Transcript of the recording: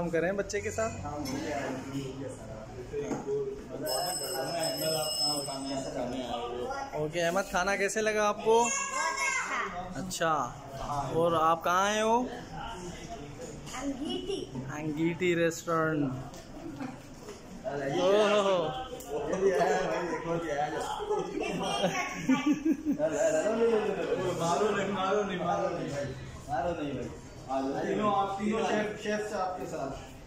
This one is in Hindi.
काम करें बच्चे के साथ ओके अहमद खाना कैसे लगा आपको अच्छा अच्छा और आप कहाँ आए हो अंगीठी अंगीठी रेस्टोरेंट ओहो मारो नहीं मारो नहीं मारो नहीं मारो नहीं तीनों आप तीनों शेफ शेफ आपके साथ